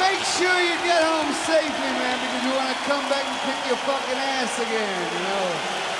make sure you get home safely, man, because you want to come back and pick your fucking ass again, you know.